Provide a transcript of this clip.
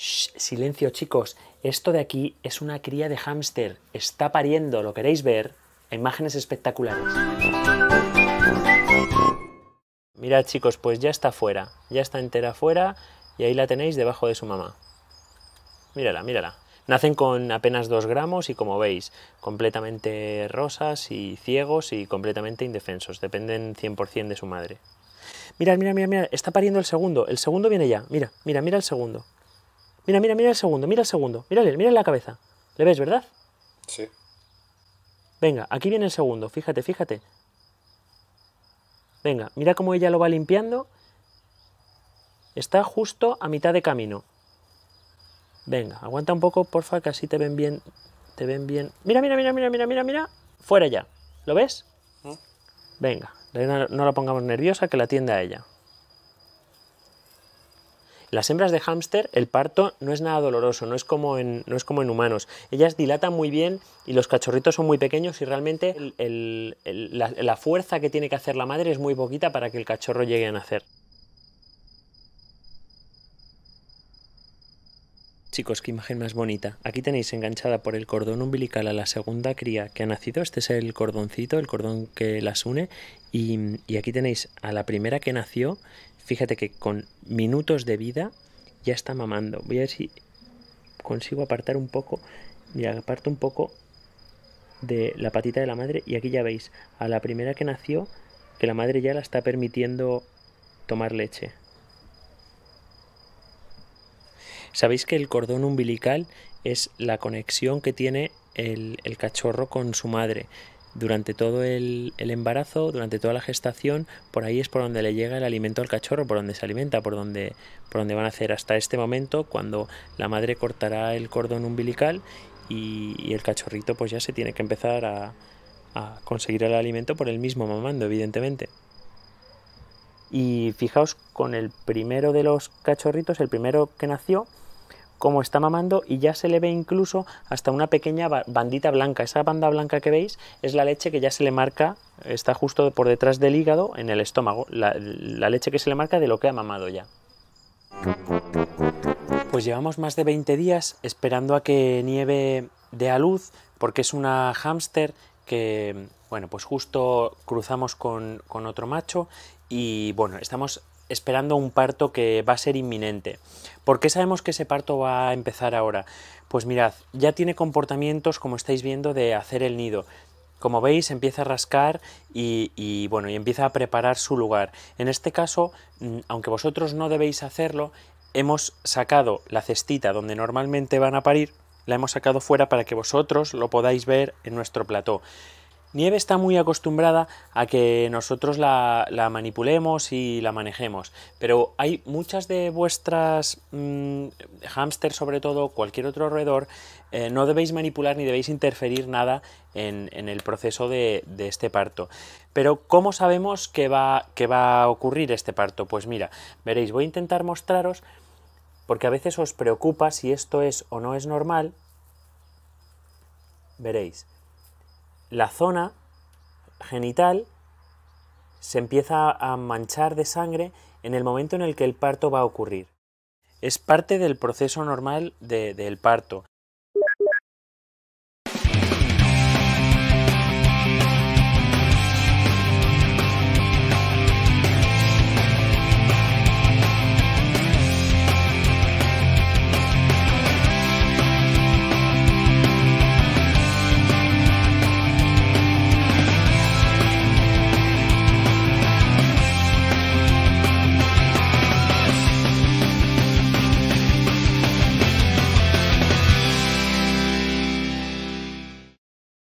Silencio chicos, esto de aquí es una cría de hámster, está pariendo, ¿lo queréis ver? Imágenes espectaculares. Mirad chicos, pues ya está fuera, ya está entera fuera y ahí la tenéis debajo de su mamá. Mírala, mírala. Nacen con apenas 2 gramos y como veis, completamente rosas y ciegos y completamente indefensos, dependen 100% de su madre. Mira, mira, mira, mira, está pariendo el segundo, el segundo viene ya, mira, mira, mira el segundo. Mira, mira, mira el segundo, mira el segundo. Mírale, mira la cabeza. ¿Le ves, verdad? Sí. Venga, aquí viene el segundo, fíjate, fíjate. Venga, mira cómo ella lo va limpiando. Está justo a mitad de camino. Venga, aguanta un poco, porfa, que así te ven bien. Te ven bien. Mira, mira, mira, mira, mira, mira, mira. Fuera ya. ¿Lo ves? ¿Mm? Venga, no la pongamos nerviosa, que la atienda a ella. Las hembras de hámster, el parto no es nada doloroso, no es, como en, no es como en humanos. Ellas dilatan muy bien y los cachorritos son muy pequeños y realmente la, fuerza que tiene que hacer la madre es muy poquita para que el cachorro llegue a nacer. Chicos, qué imagen más bonita. Aquí tenéis enganchada por el cordón umbilical a la segunda cría que ha nacido. Este es el cordoncito, el cordón que las une. Y aquí tenéis a la primera que nació Fíjate que con minutos de vida ya está mamando. Voy a ver si consigo apartar un poco. Mira, aparto un poco de la patita de la madre y aquí ya veis a la primera que nació que la madre ya la está permitiendo tomar leche. Sabéis que el cordón umbilical es la conexión que tiene el, el cachorro con su madre durante todo el, embarazo, durante toda la gestación, por ahí es por donde le llega el alimento al cachorro, por donde se alimenta, por donde, por donde van a hacer hasta este momento, cuando la madre cortará el cordón umbilical y, el cachorrito pues ya se tiene que empezar a, a conseguir el alimento por el mismo mamando, evidentemente. Y fijaos con el primero de los cachorritos, el primero que nació, cómo está mamando y ya se le ve incluso hasta una pequeña bandita blanca. Esa banda blanca que veis es la leche que ya se le marca, está justo por detrás del hígado, en el estómago, la, leche que se le marca de lo que ha mamado ya. Pues llevamos más de 20 días esperando a que nieve de a luz, porque es una hámster que, bueno, pues justo cruzamos con otro macho y, bueno, estamos esperando un parto que va a ser inminente. ¿Por qué sabemos que ese parto va a empezar ahora? Pues mirad, ya tiene comportamientos, como estáis viendo, de hacer el nido. Como veis, empieza a rascar y, bueno, y empieza a preparar su lugar. En este caso, mm, aunque vosotros no debéis hacerlo, hemos sacado la cestita donde normalmente van a parir, la hemos sacado fuera para que vosotros lo podáis ver en nuestro plató. Nieve está muy acostumbrada a que nosotros la, manipulemos y la manejemos, pero hay muchas de vuestras mmm, sobre todo, cualquier otro roedor, eh, no debéis manipular ni debéis interferir nada en, el proceso de, de, este parto. Pero ¿cómo sabemos que va, que va a ocurrir este parto? Pues mira, veréis, voy a intentar mostraros, porque a veces os preocupa si esto es o no es normal, veréis la zona genital se empieza a manchar de sangre en el momento en el que el parto va a ocurrir. Es parte del proceso normal del parto.